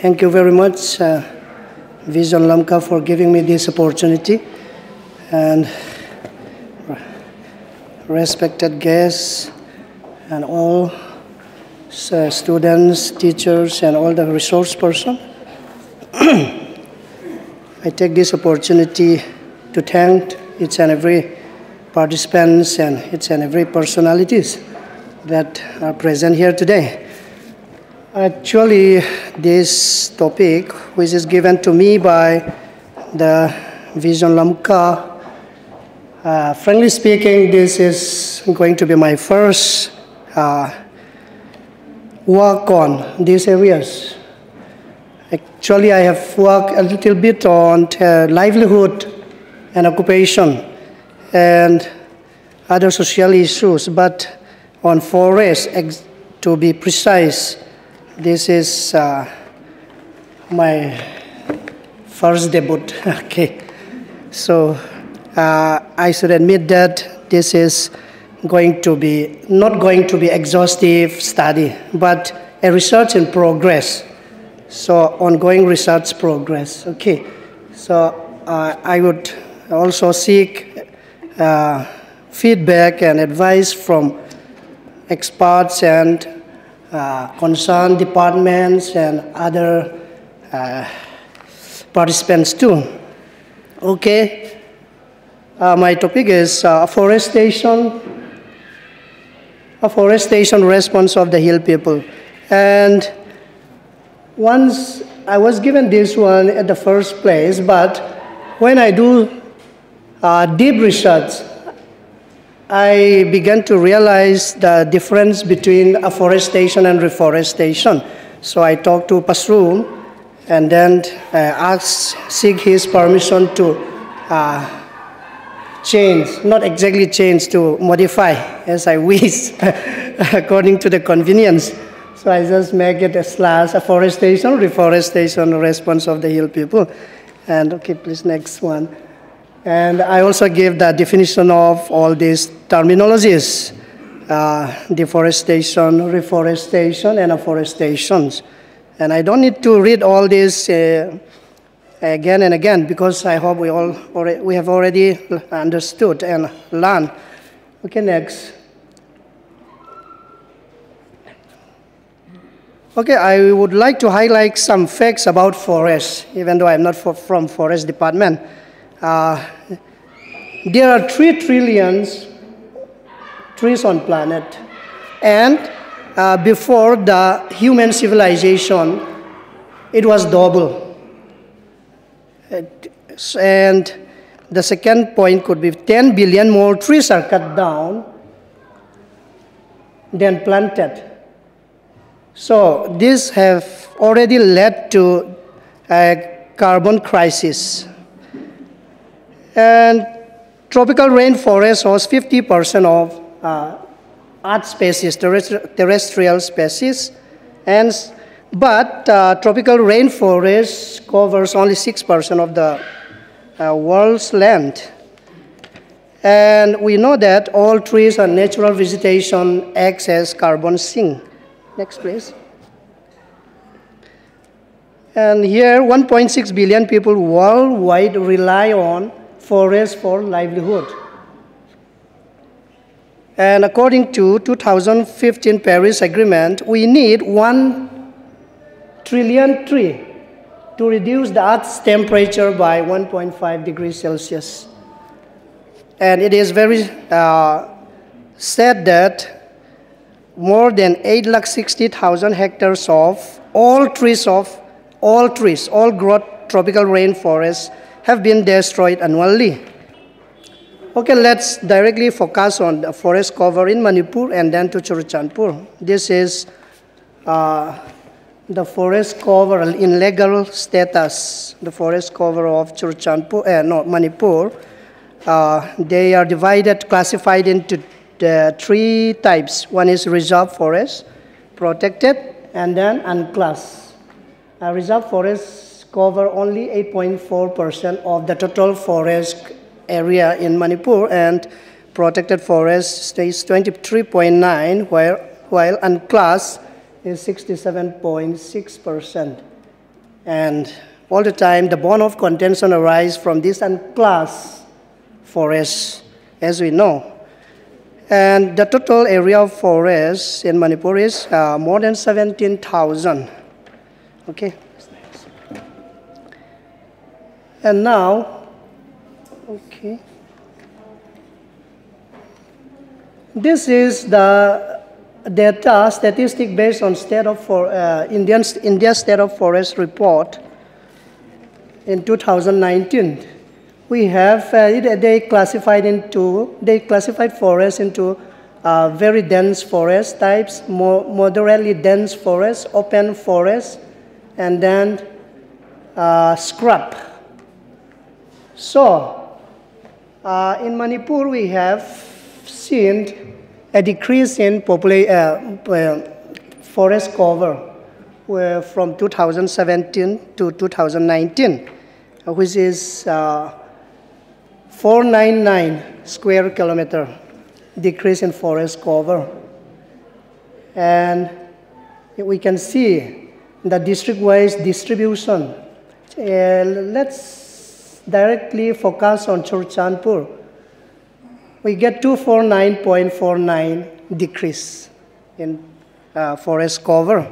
Thank you very much, uh, Vision Lamka, for giving me this opportunity. And respected guests and all uh, students, teachers, and all the resource person. I take this opportunity to thank each and every participants and each and every personalities that are present here today. Actually, this topic, which is given to me by the Vision Lamka, uh, frankly speaking, this is going to be my first uh, work on these areas. Actually, I have worked a little bit on uh, livelihood and occupation and other social issues, but on forest, to be precise, this is uh, my first debut. okay, so uh, I should admit that this is going to be not going to be exhaustive study, but a research in progress. So ongoing research progress. Okay, so uh, I would also seek uh, feedback and advice from experts and concerned departments and other uh, participants too. Okay, uh, my topic is uh, afforestation, afforestation response of the hill people. And once I was given this one at the first place, but when I do uh, deep research, I began to realize the difference between afforestation and reforestation. So I talked to Pasroon and then uh, asked, seek his permission to uh, change, not exactly change, to modify as I wish, according to the convenience. So I just make it a slash afforestation, reforestation response of the hill people. And okay, please, next one. And I also give the definition of all these terminologies, uh, deforestation, reforestation, and afforestations. And I don't need to read all this uh, again and again because I hope we all already, we have already understood and learned. Okay, next. Okay, I would like to highlight some facts about forests, even though I'm not for, from forest department. Uh, there are three trillions trees on planet, and uh, before the human civilization, it was double. And the second point could be 10 billion more trees are cut down than planted. So this have already led to a carbon crisis. And tropical rainforest hosts 50% of uh, earth species, terrestrial species, and but uh, tropical rainforest covers only 6% of the uh, world's land. And we know that all trees and natural vegetation acts as carbon sink. Next, please. And here, 1.6 billion people worldwide rely on forests for livelihood. And according to 2015 Paris Agreement, we need 1 trillion tree to reduce the Earth's temperature by 1.5 degrees Celsius. And it is very uh, sad that more than 8,60,000 hectares of all trees of all trees, all growth tropical rainforests have been destroyed annually. Okay, let's directly focus on the forest cover in Manipur and then to Churachandpur. This is uh, the forest cover in legal status, the forest cover of Churachandpur, uh, no, Manipur. Uh, they are divided, classified into the three types. One is reserve forest, protected, and then unclassed. Uh, reserve forest cover only 8.4% of the total forest area in Manipur and protected forest stays 23.9 while, while unclassed is 67.6%. And all the time, the bond of contention arises from this unclassed forest, as we know. And the total area of forest in Manipur is uh, more than 17,000. Okay. And now, okay. This is the data statistic based on state of for, uh, Indian, India State of Forest report in 2019. We have, uh, they classified into, they classified forests into uh, very dense forest types, more moderately dense forest, open forest, and then uh, scrub. So, uh, in Manipur, we have seen a decrease in uh, uh forest cover from 2017 to 2019, which is uh, 499 square kilometer decrease in forest cover. And we can see the district-wise distribution. Uh, let's directly focus on Churachandpur. We get 249.49 decrease in uh, forest cover.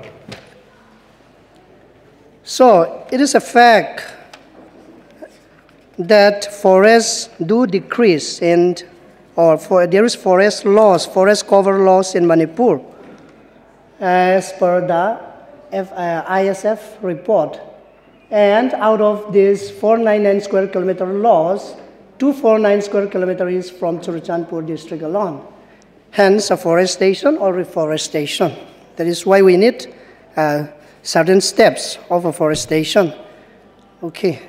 So it is a fact that forests do decrease in, or for, there is forest loss, forest cover loss in Manipur, as per the F, uh, ISF report. And out of this 499 square kilometer loss, 249 square kilometer is from Churachandpur district alone. Hence, afforestation or reforestation. That is why we need uh, certain steps of afforestation. Okay.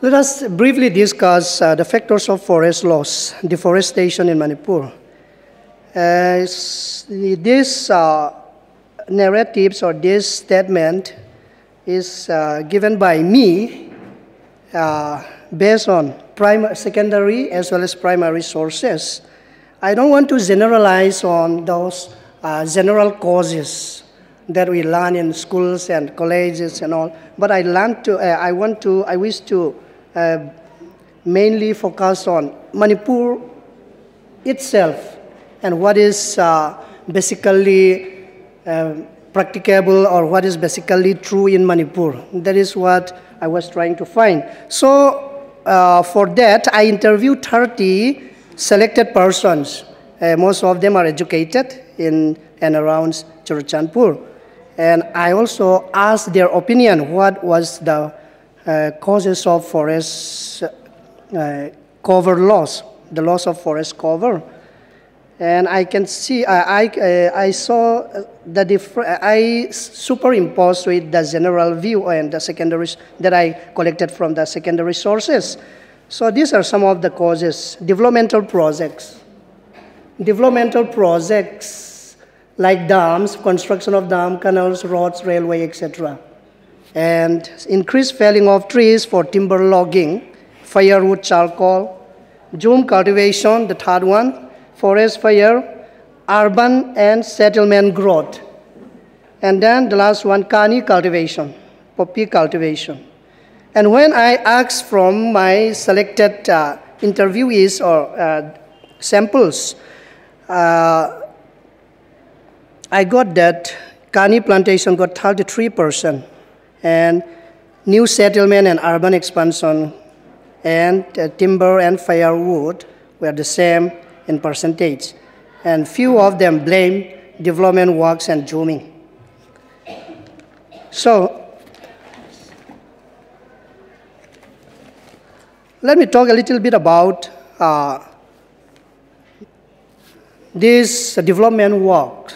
Let us briefly discuss uh, the factors of forest loss, deforestation in Manipur. Uh, this uh, narratives or this statement is uh, given by me uh, based on primary, secondary as well as primary sources. I don't want to generalize on those uh, general causes that we learn in schools and colleges and all, but I to, uh, I want to, I wish to uh, mainly focus on Manipur itself and what is uh, basically um, practicable or what is basically true in Manipur. That is what I was trying to find. So uh, for that, I interviewed 30 selected persons. Uh, most of them are educated in and around Churachandpur. And I also asked their opinion, what was the uh, causes of forest uh, cover loss, the loss of forest cover and I can see, I, I, uh, saw the different, I superimposed with the general view and the secondary, that I collected from the secondary sources. So these are some of the causes. Developmental projects. Developmental projects like dams, construction of dam, canals, roads, railway, etc. And increased felling of trees for timber logging, firewood charcoal, Jhum cultivation, the third one, forest fire, urban and settlement growth. And then the last one, kani cultivation, poppy cultivation. And when I asked from my selected uh, interviewees or uh, samples, uh, I got that kani plantation got 33%, and new settlement and urban expansion and uh, timber and firewood were the same in percentage, and few of them blame development works and jhuming. So, let me talk a little bit about uh, this development work.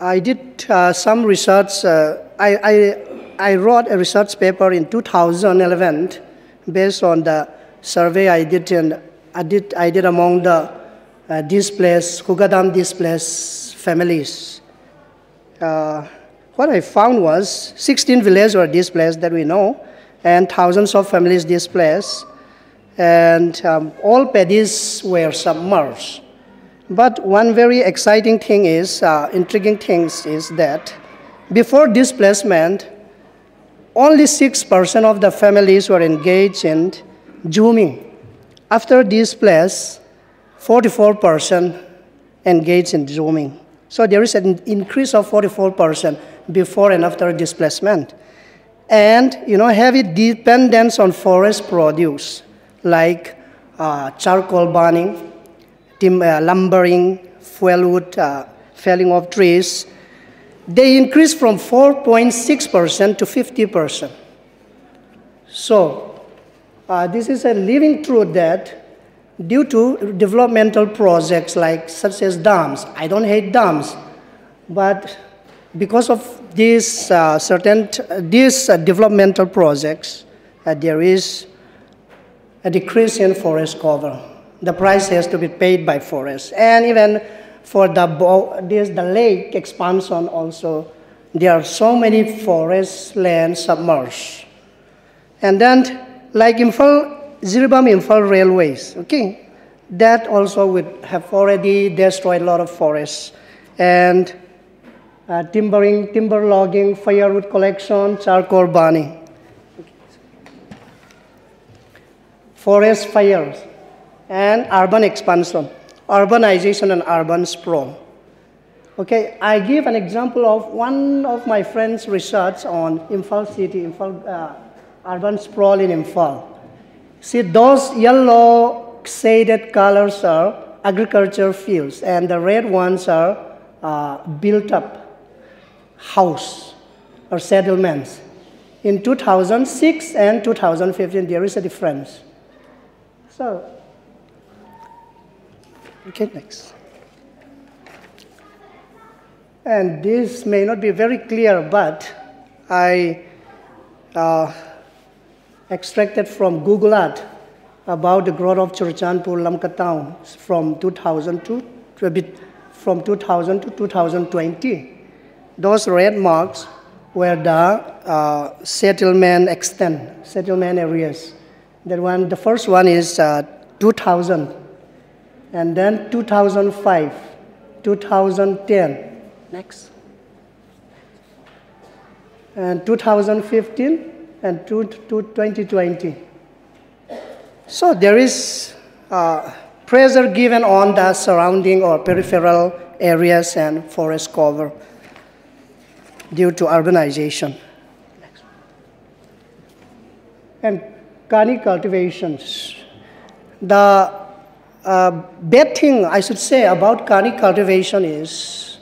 I did uh, some research. Uh, I, I, I wrote a research paper in 2011 based on the survey I did in I did, I did among the uh, displaced, Khuga Dam displaced families. Uh, what I found was 16 villages were displaced that we know, and thousands of families displaced, and um, all paddies were submerged. But one very exciting thing is, uh, intriguing thing is that before displacement, only 6% of the families were engaged in jhuming. After displaced, 44% engaged in jhuming. So there is an increase of 44% before and after displacement. And, you know, heavy dependence on forest produce, like uh, charcoal burning, tim- uh, lumbering, fuel wood, uh, felling of trees, they increase from 4.6% to 50%. So, uh, this is a living truth that due to developmental projects like such as dams, I don't hate dams, but because of these uh, certain these uh, developmental projects, uh, there is a decrease in forest cover. The price has to be paid by forests, and even for the this the lake expansion also, there are so many forest land submerged, and then like Imphal, Jiribam Imphal railways, okay, that also would have already destroyed a lot of forests, and uh, timbering, timber logging, firewood collection, charcoal burning. Forest fires and urban expansion, urbanization and urban sprawl. Okay, I give an example of one of my friends' research on Imphal city, Imphal, uh, urban sprawl in Imphal. See, those yellow shaded colors are agriculture fields, and the red ones are uh, built up house or settlements. In 2006 and 2015, there is a difference. So, okay, next. And this may not be very clear, but I uh, extracted from Google Earth about the growth of Churachandpur Lamka town from 2002 to a bit from 2000 to 2020. Those red marks were the uh, settlement extent, settlement areas. That one, the first one is uh, 2000, and then 2005, 2010. Next. And 2015 and to, to 2020. So there is uh, pressure given on the surrounding or peripheral areas and forest cover due to urbanization. And kani cultivations. The uh, bad thing I should say about kani cultivation is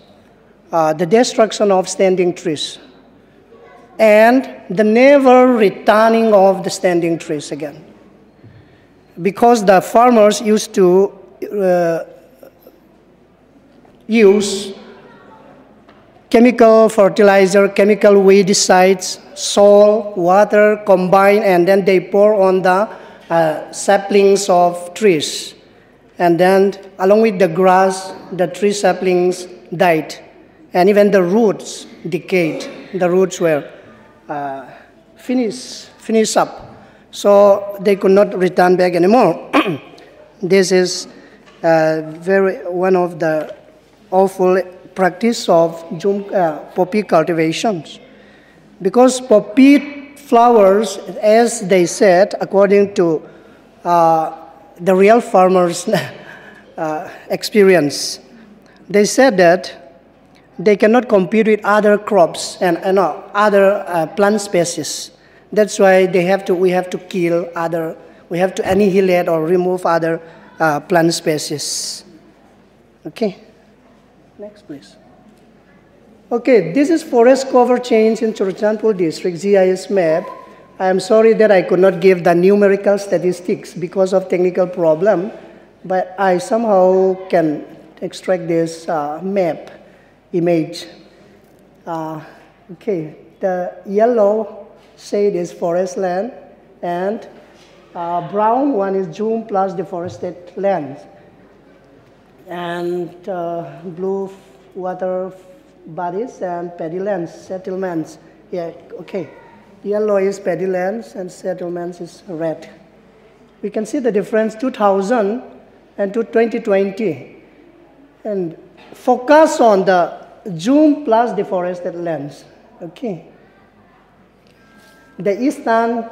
uh, the destruction of standing trees and the never returning of the standing trees again. Because the farmers used to uh, use chemical fertilizer, chemical weedicides, soil, water combine, and then they pour on the uh, saplings of trees. And then, along with the grass, the tree saplings died. And even the roots decayed. The roots were uh, finished, finished up. So they could not return back anymore. this is uh, very one of the awful practice of uh, poppy cultivations. Because poppy flowers, as they said, according to uh, the real farmers' uh, experience, they said that they cannot compete with other crops and, and uh, other uh, plant species. That's why they have to, we have to kill other, we have to annihilate or remove other uh, plant species. Okay. Next, please. Okay, this is forest cover change in Churachandpur district GIS map. I am sorry that I could not give the numerical statistics because of technical problem, but I somehow can extract this uh, map image. Uh, okay, the yellow shade is forest land, and uh, brown one is Jhum plus deforested land and uh, blue water bodies and paddy lands, settlements. Yeah, okay. Yellow is paddy lands and settlements is red. We can see the difference 2000 and to 2020. And focus on the Jhum plus deforested lands. Okay. the eastern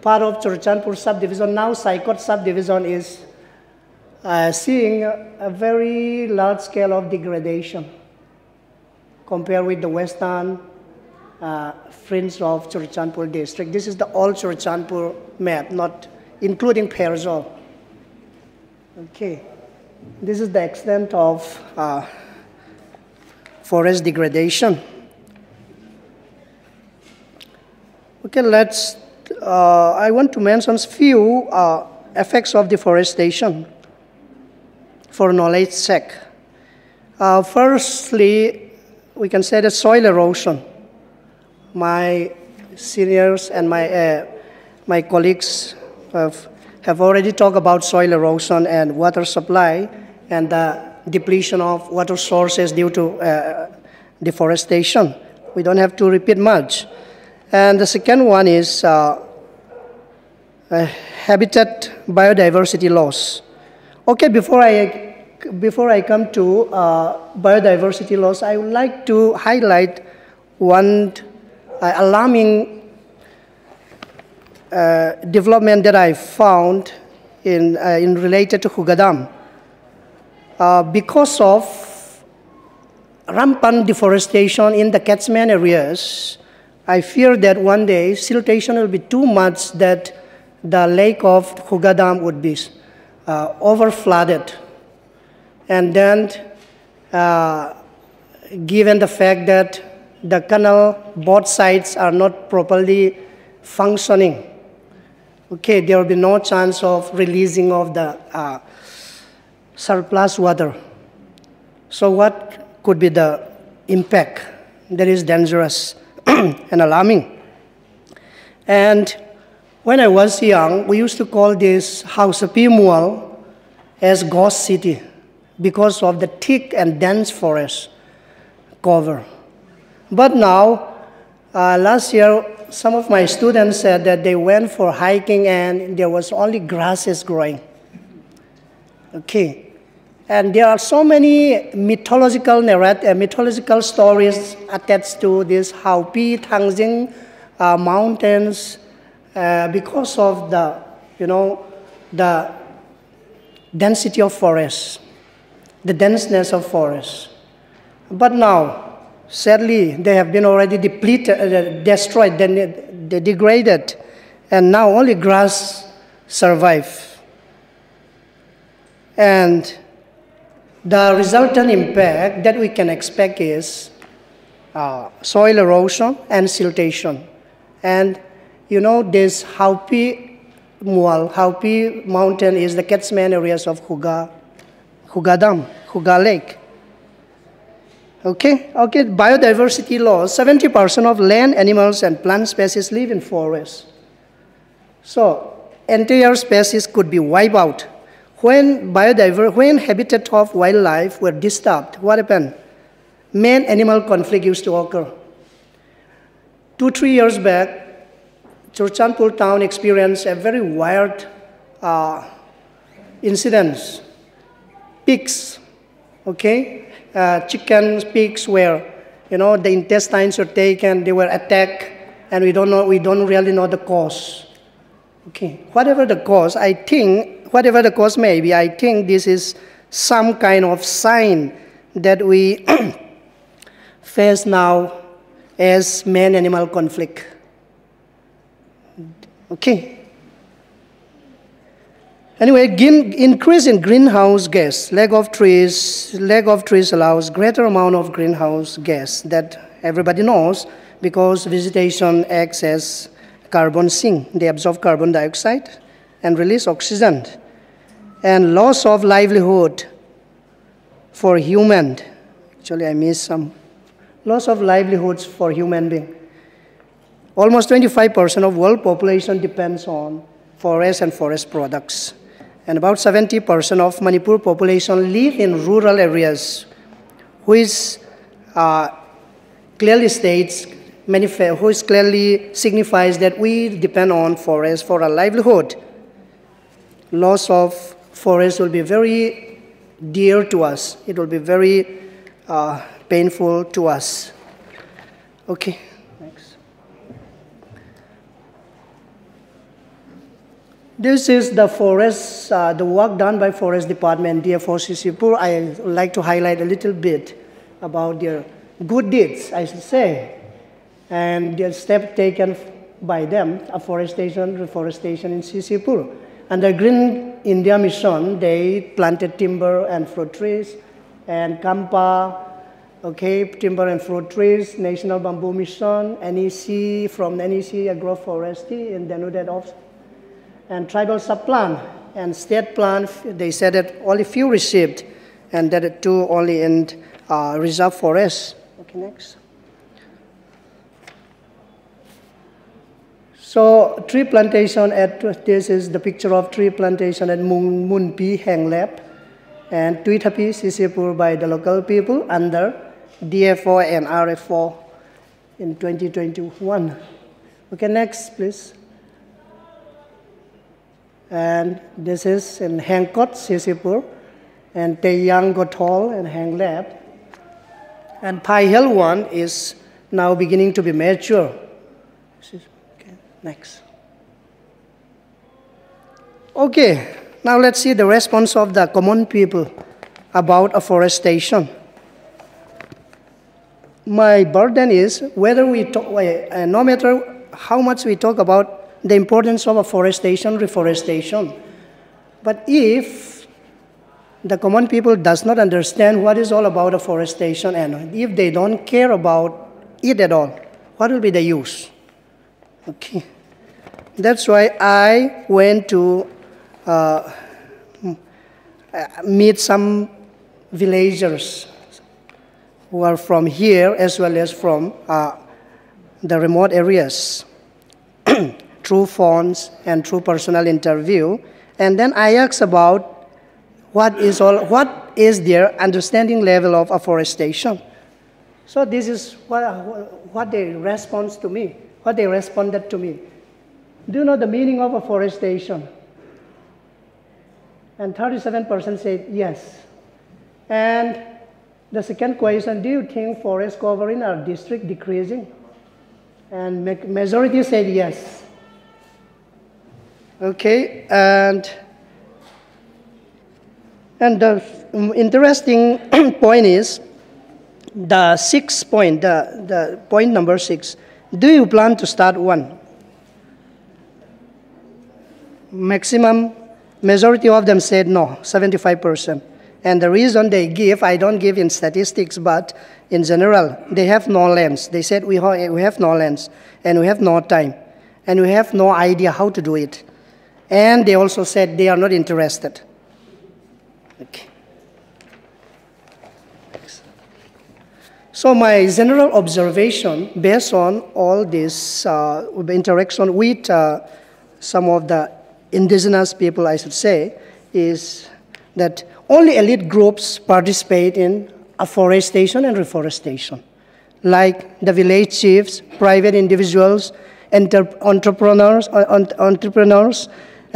part of Churachandpur subdivision, now Saikot subdivision, is uh, seeing a, very large scale of degradation compared with the western uh, fringe of Churachandpur district. This is the old Churachandpur map, not including Pherzawl. Okay, this is the extent of uh, forest degradation. Okay, let's, uh, I want to mention few uh, effects of deforestation for knowledge sake. Uh, firstly, we can say the soil erosion. My seniors and my, uh, my colleagues have, have already talked about soil erosion and water supply and the depletion of water sources due to uh, deforestation. We don't have to repeat much. And the second one is uh, habitat biodiversity loss. Okay, before I, before I come to uh, biodiversity loss, I would like to highlight one uh, alarming uh, development that I found in, uh, in related to Khuga Dam. Uh, because of rampant deforestation in the catchment areas, I fear that one day siltation will be too much that the lake of Khuga Dam would be uh, overflooded. And then, uh, given the fact that the canal, both sides are not properly functioning, okay, there will be no chance of releasing of the uh, surplus water. So what could be the impact that is dangerous? and alarming. And when I was young, we used to call this house of Pimual as ghost city because of the thick and dense forest cover. But now, uh, last year, some of my students said that they went for hiking and there was only grasses growing. Okay, and there are so many mythological narrat- uh, mythological stories attached to this Haupi Tangzing uh, mountains uh, because of the, you know, the density of forests, the denseness of forests. But now, sadly, they have been already depleted, uh, destroyed, then they degraded, and now only grass survive. And the resultant impact that we can expect is uh, soil erosion and siltation. And you know, this Haupi Mual, Haupi mountain is the catchment areas of Huga, Khuga Dam, Khuga Lake. Okay, okay, biodiversity loss, 70% of land, animals, and plant species live in forests. So, entire species could be wiped out when biodiversity, when habitat of wildlife were disturbed, what happened? Man-animal conflict used to occur. Two, three years back, Churachandpur town experienced a very wild uh, incidents. Pigs, okay? Uh, chickens, pigs were, you know, the intestines were taken, they were attacked, and we don't know, we don't really know the cause. Okay, whatever the cause, I think whatever the cause may be, I think this is some kind of sign that we face now as man-animal conflict. Okay. Anyway, increase in greenhouse gas, lack of trees, lack of trees allows greater amount of greenhouse gas that everybody knows because vegetation acts as carbon sink. They absorb carbon dioxide and release oxygen and loss of livelihood for human. Actually, I missed some. Loss of livelihoods for human being. Almost 25% of world population depends on forest and forest products. And about 70% of Manipur population live in rural areas, which uh, clearly states, which clearly signifies that we depend on forest for our livelihood. Loss of forest will be very dear to us. It will be very uh, painful to us. Okay, next. This is the forest, uh, the work done by Forest Department, CCpur. I would like to highlight a little bit about their good deeds, I should say, and the steps taken by them, afforestation, reforestation in CCpur. Under Green India Mission, they planted timber and fruit trees, and CAMPA, okay, timber and fruit trees, National Bamboo Mission, NEC, from NEC Agroforestry in Danudet and tribal sub-plan and state plan, they said that only few received and that two only in uh, reserve forest. Okay, next. So tree plantation at, this is the picture of tree plantation at Munpi Hang Lab and Tuitapi CCpur by the local people under DFO and RFO in 2021. Okay, next please. And this is in Hangkot, CCpur, and Taeyang Gotol and Hang Lab. And Pai Hill one is now beginning to be mature. Next. Okay, now let's see the response of the common people about afforestation. My burden is whether we talk, uh, no matter how much we talk about the importance of afforestation, reforestation. But if the common people does not understand what is all about afforestation and if they don't care about it at all, what will be the use? Okay. That's why I went to uh, meet some villagers who are from here as well as from uh, the remote areas. through phones and through personal interview. And then I asked about what is, all, what is their understanding level of afforestation. So this is what, what they respond to me, what they responded to me. Do you know the meaning of afforestation? And 37% said yes. And the second question, do you think forest cover in our district decreasing? And majority said yes. Okay, and and the interesting point is the sixth point, the, the point number six. Do you plan to start one? Maximum majority of them said no, 75%. And the reason they give, I don't give in statistics, but in general, they have no lens. They said we, ha we have no lens, and we have no time, and we have no idea how to do it. And they also said they are not interested. Okay. So my general observation, based on all this uh, interaction with uh, some of the indigenous people, I should say, is that only elite groups participate in afforestation and reforestation, like the village chiefs, private individuals, entrepreneurs, uh, entrepreneurs,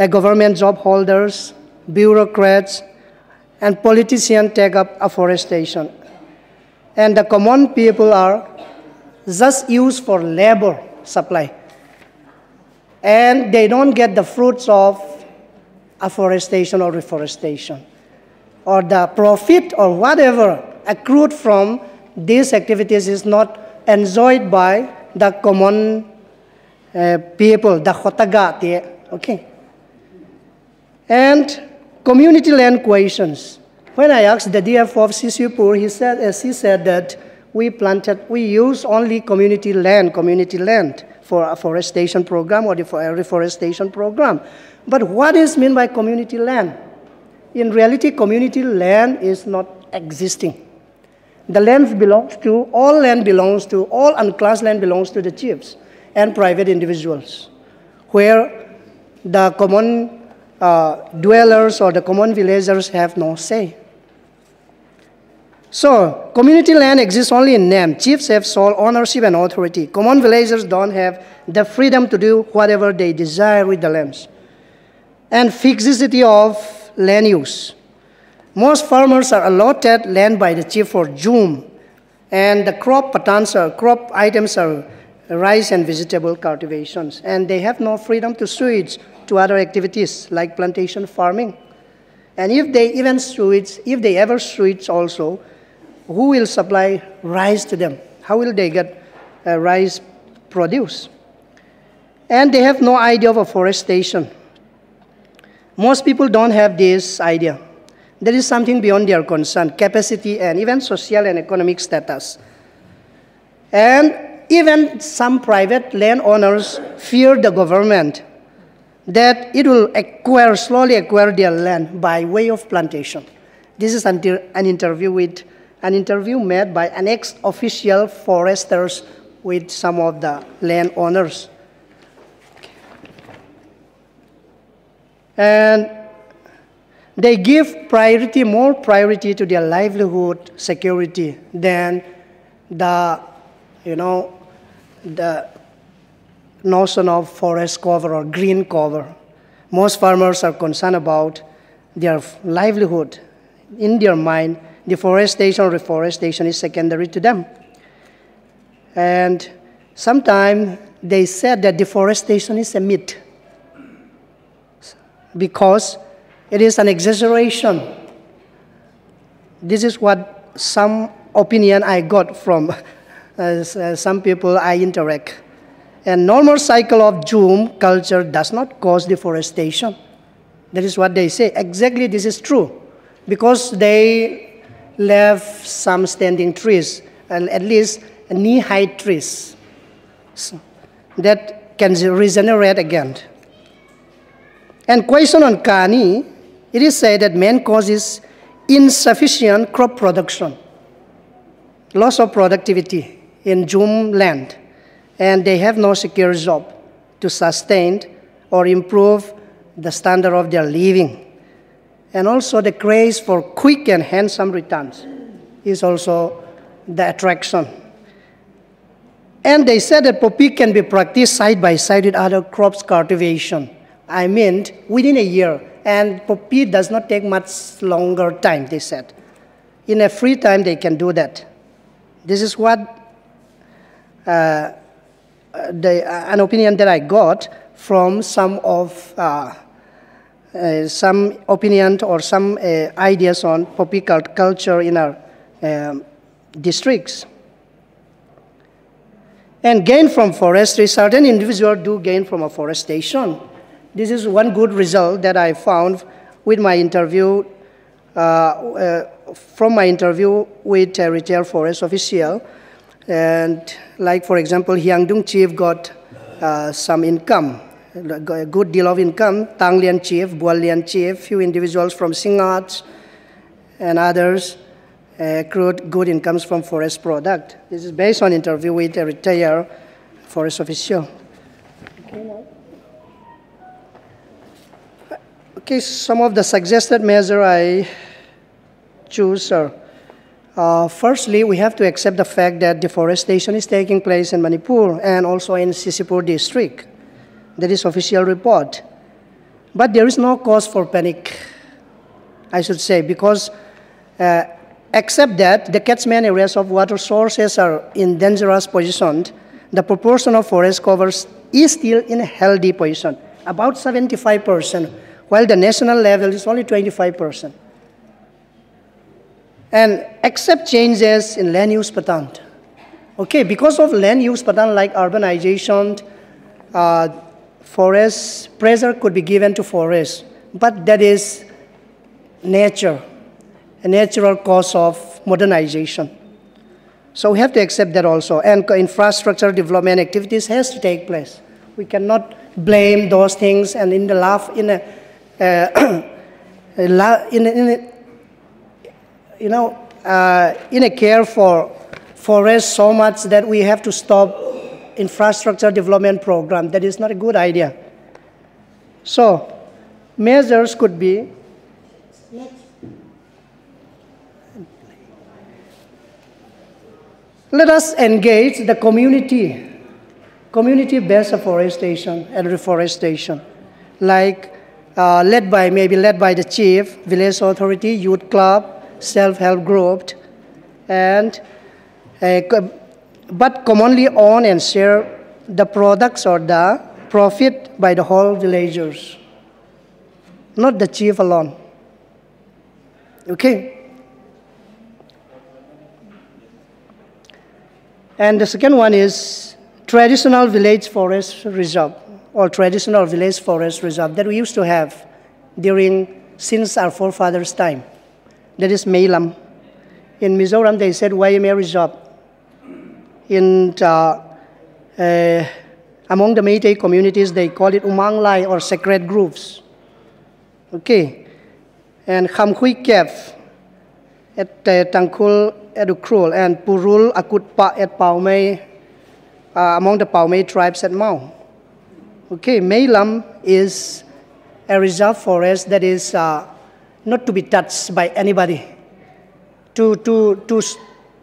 government job holders, bureaucrats, and politicians take up afforestation. And the common people are just used for labor supply. And they don't get the fruits of afforestation or reforestation. Or the profit or whatever accrued from these activities is not enjoyed by the common uh, people, the Khotaga, okay? And community land questions. When I asked the DFO of CCpur, he said, as he said that we planted, we use only community land, community land for a forestation program or for a reforestation program. But what is meant by community land? In reality, community land is not existing. The land belongs to, all land belongs to, all unclassed land belongs to the chiefs and private individuals, where the common uh, dwellers or the common villagers have no say. So, community land exists only in name. Chiefs have sole ownership and authority. Common villagers don't have the freedom to do whatever they desire with the lands. And fixity of land use. Most farmers are allotted land by the chief for Jhum, and the crop patterns are, crop items are rice and vegetable cultivations, and they have no freedom to switch to other activities like plantation farming. And if they even switch, if they ever switch also, who will supply rice to them? How will they get uh, rice produce? And they have no idea of afforestation. Most people don't have this idea. There is something beyond their concern, capacity, and even social and economic status. And even some private landowners fear the government that it will acquire, slowly acquire their land by way of plantation. This is an, an interview with an interview made by an ex-official foresters with some of the landowners. And they give priority, more priority to their livelihood security than the, you know, the notion of forest cover or green cover. Most farmers are concerned about their livelihood. In their mind, deforestation or reforestation is secondary to them. And sometimes they said that deforestation is a myth because it is an exaggeration. This is what some opinion I got from uh, some people I interact. A normal cycle of doom culture does not cause deforestation. That is what they say. Exactly this is true. Because they left some standing trees, and at least knee-high trees, so that can regenerate again. And question on Kani, it is said that man causes insufficient crop production, loss of productivity in Jum land, and they have no secure job to sustain or improve the standard of their living. And also the craze for quick and handsome returns is also the attraction. And they said that poppy can be practiced side by side with other crops cultivation. I mean, within a year. And poppy does not take much longer time, they said. In a free time, they can do that. This is what uh, the, uh, an opinion that I got from some of uh, uh, some opinion or some uh, ideas on poppy cult culture in our um, districts. And gain from forestry, certain individuals do gain from afforestation. This is one good result that I found with my interview, uh, uh, from my interview with a retail forest official. And like, for example, Hyangdung chief got uh, some income, a good deal of income. Tanglian chief, Bualian chief, few individuals from Singat and others accrued good incomes from forest product. This is based on interview with a retired forest official. Okay, some of the suggested measures I choose are, uh, firstly, we have to accept the fact that deforestation is taking place in Manipur and also in CCpur district. That is official report. But there is no cause for panic, I should say, because uh, except that the catchment areas of water sources are in dangerous position, the proportion of forest covers is still in a healthy position, about 75 percent while the national level is only 25%. And except changes in land use pattern. Okay, because of land use pattern like urbanization, uh, forest, pressure could be given to forests, but that is nature, a natural cause of modernization. So we have to accept that also. And infrastructure development activities has to take place. We cannot blame those things and in the love, in a uh, in, in, you know, uh, in a care for forests so much that we have to stop infrastructure development program. That is not a good idea. So measures could be let us engage the community, community-based afforestation and reforestation, like uh, led by, maybe led by the chief, village authority, youth club, self-help group, and uh, but commonly own and share the products or the profit by the whole villagers, not the chief alone. Okay? And the second one is traditional village forest reserve or traditional village forest reserve that we used to have during since our forefathers' time. That is Meilam. In Mizoram, they said Waimea Reserve. In uh, uh, among the Meitei communities, they call it Umanglai or sacred groves. Okay. And Khangkhui Cave at uh, Tangkul Edukrul and Purul Akutpa at Poumai, uh, among the Poumai tribes at Mao. Okay, Meilam is a reserve forest that is uh, not to be touched by anybody. To, to, to,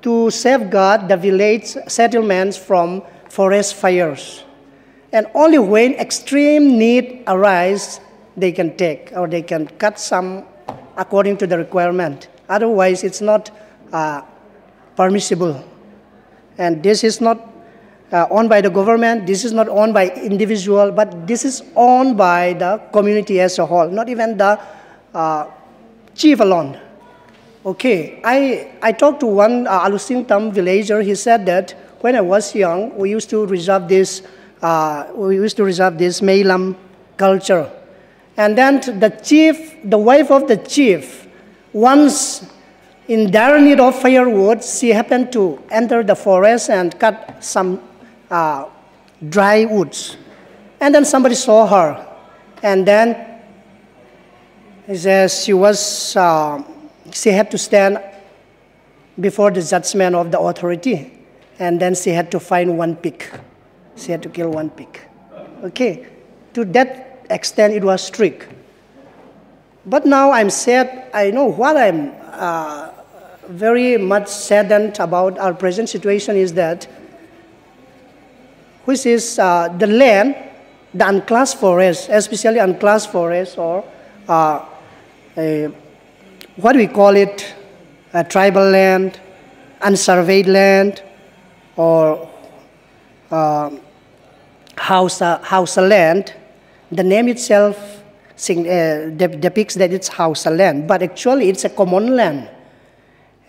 to safeguard the village settlements from forest fires. And only when extreme need arises, they can take or they can cut some according to the requirement. Otherwise, it's not uh, permissible. And this is not uh, owned by the government, this is not owned by individual, but this is owned by the community as a whole, not even the uh, chief alone. Okay, I, I talked to one uh, Alusing Tam villager, he said that when I was young, we used to reserve this, uh, we used to reserve this Meilam culture. And then the chief, the wife of the chief, once in dire need of firewood, she happened to enter the forest and cut some uh, dry woods. And then somebody saw her. And then he says she was, uh, she had to stand before the judgment of the authority and then she had to find one pig. She had to kill one pig. Okay, to that extent it was strict. But now I'm sad, I know what I'm uh, very much saddened about our present situation is that, which is uh, the land, the unclassed forest, especially unclassed forest or uh, what we call it, a tribal land, unsurveyed land, or uh, house, uh, house land, the name itself uh, depicts that it's house land, but actually it's a common land.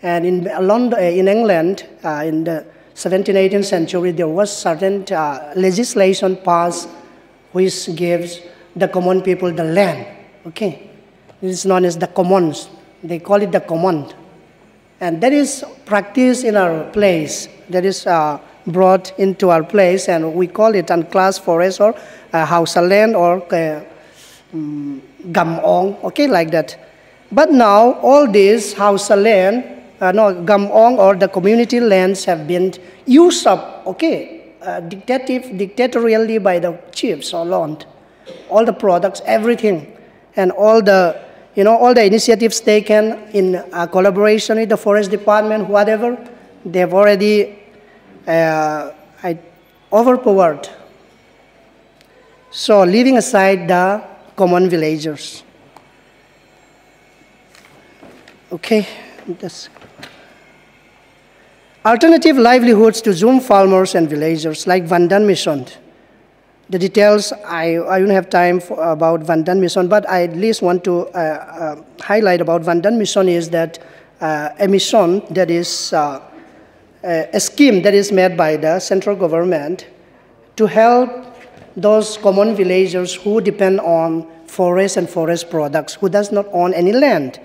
And in, London, uh, in England, uh, in the 17th, 18th century, there was certain uh, legislation passed which gives the common people the land. Okay, this is known as the commons. They call it the command. And that is practiced in our place, that is uh, brought into our place, and we call it unclassed forest or uh, house land or uh, um, gamong, okay, like that. But now all these house land, uh, no, gamong or the community lands have been used up, okay, uh, dictative, dictatorially by the chiefs or land. All the products, everything, and all the you know, all the initiatives taken in uh, collaboration with the forest department, whatever, they've already uh, overpowered. So leaving aside the common villagers. Okay, that's alternative livelihoods to Jhum farmers and villagers like Van Dhan Mission the details, I, I don't have time for, about Van Dhan Mission, but I at least want to uh, uh, highlight about Van Dhan Mission is that uh, a mission that is uh, a scheme that is made by the central government to help those common villagers who depend on forest and forest products, who does not own any land,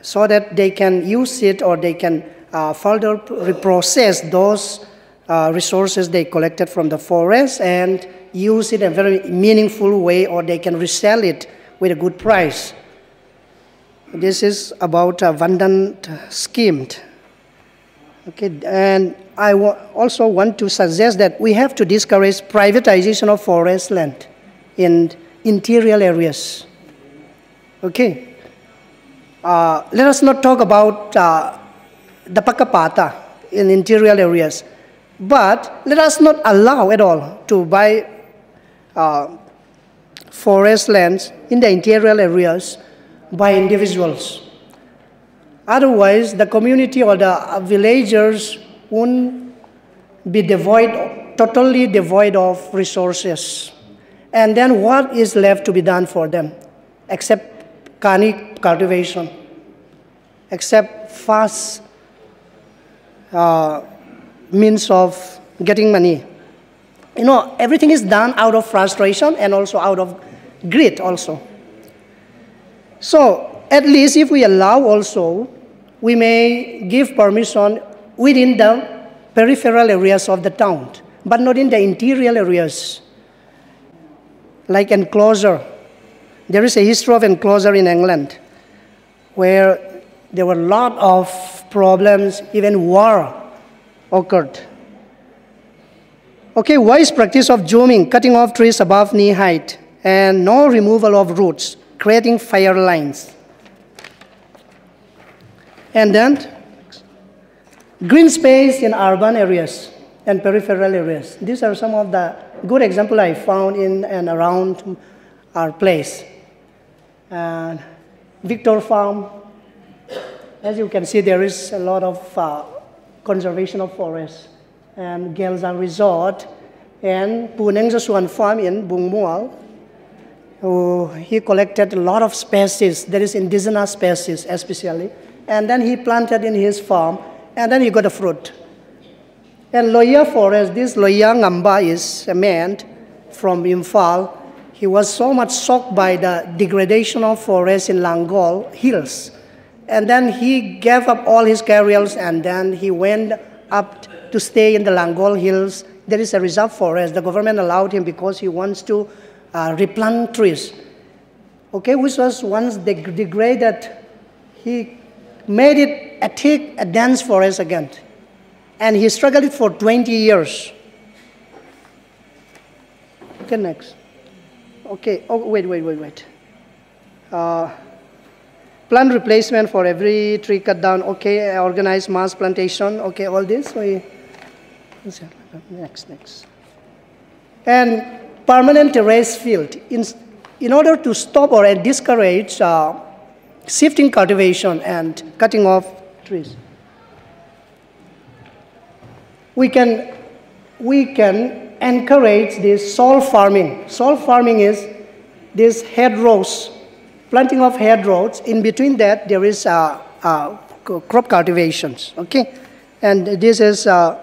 so that they can use it or they can uh, further reprocess those uh, resources they collected from the forest and use it in a very meaningful way or they can resell it with a good price. This is about a Van Dhan scheme. Okay, and I also want to suggest that we have to discourage privatization of forest land in interior areas. Okay, uh, let us not talk about uh, the pakapata in interior areas, but let us not allow at all to buy uh, forest lands in the interior areas by individuals. Otherwise, the community or the villagers won't be devoid, totally devoid of resources. And then what is left to be done for them? Except kani cultivation, except fast uh, means of getting money. You know, everything is done out of frustration and also out of greed also. So at least if we allow also, we may give permission within the peripheral areas of the town, but not in the interior areas, like enclosure. There is a history of enclosure in England, where there were a lot of problems, even war occurred. Okay, wise practice of jhuming, cutting off trees above knee height, and no removal of roots, creating fire lines. And then green space in urban areas and peripheral areas. These are some of the good examples I found in and around our place. And Victor Farm, as you can see, there is a lot of uh, conservation of forests. Um, and Gelza Resort and Puneng Swan Farm in Bung Mual, he collected a lot of species, there is indigenous species especially, and then he planted in his farm, and then he got a fruit. And Loya Forest, this Loya Ngamba is a man from Imphal. He was so much shocked by the degradation of forests in Langol Hills. And then he gave up all his careers and then he went up to stay in the Langol Hills. There is a reserve forest. The government allowed him because he wants to uh, replant trees. Okay, which was once degraded. He made it a thick, a dense forest again. And he struggled for 20 years. Okay, next. Okay, oh, wait, wait, wait, wait. Uh, plant replacement for every tree cut down, okay, organized mass plantation, okay, all this. We, next, next. And permanent terrace field. In, in order to stop or discourage uh, shifting cultivation and cutting off trees. We can, we can encourage this soil farming. Soil farming is this hedgerows, planting of hedgerows. In between that, there is uh, uh, crop cultivations, okay? And this is uh,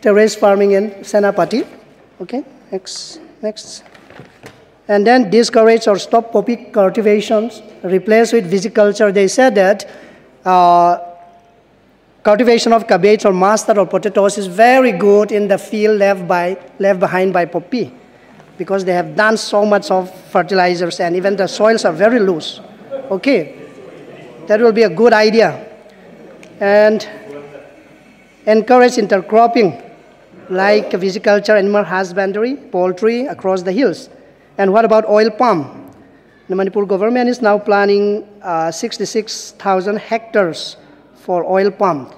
terrace farming in Senapati, okay? Next, next and then discourage or stop poppy cultivations, replace with viticulture. They said that uh, cultivation of cabbage or mustard or potatoes is very good in the field left, by, left behind by poppy because they have done so much of fertilizers and even the soils are very loose. Okay, that will be a good idea. And encourage intercropping like viticulture, animal husbandry, poultry across the hills. And what about oil palm? The Manipur government is now planning uh, 66,000 hectares for oil palm.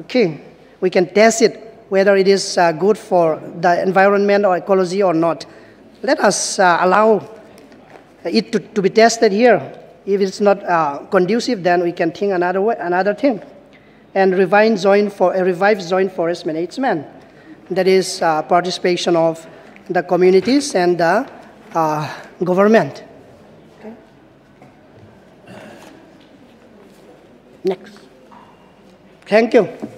Okay, we can test it whether it is uh, good for the environment or ecology or not. Let us uh, allow it to, to be tested here. If it's not uh, conducive, then we can think another way, another thing. And revive joint for a revived joint forest management. That is uh, participation of the communities and the uh, government. Okay. Next. Thank you.